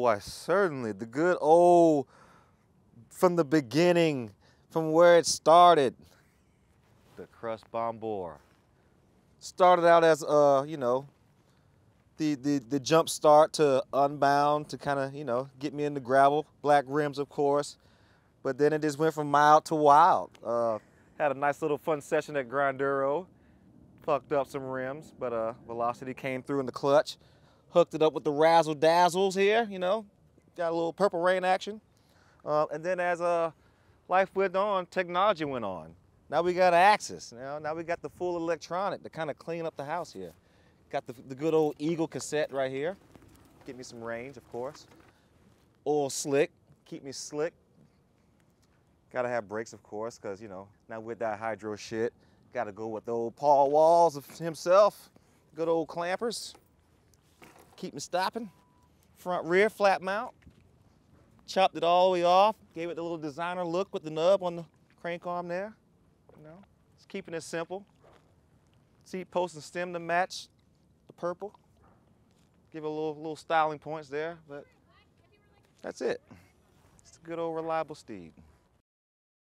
why certainly the good old from the beginning, from where it started, the Crust Bombora. Started out as uh, you know, the the the jump start to Unbound to kind of you know get me into gravel, black rims of course, but then it just went from mild to wild. Uh, had a nice little fun session at Grinduro, fucked up some rims, but uh, velocity came through in the clutch hooked it up with the razzle dazzles here, you know, got a little purple rain action. Uh, and then as uh, life went on, technology went on. Now we got AXS. Now, now we got the full electronic to kind of clean up the house here. Got the, the good old Eagle cassette right here. Get me some range, of course. Oil slick, keep me slick. Gotta have brakes, of course, because, you know, now with that hydro shit, gotta go with the old Paul Walls himself. Good old Klampers keep me stopping. Front rear flat mount. Chopped it all the way off. Gave it the little designer look with the nub on the crank arm there. You know, it's keeping it simple. Seat post and stem to match the purple. Give it a little little styling points there, but that's it. It's a good old reliable steed.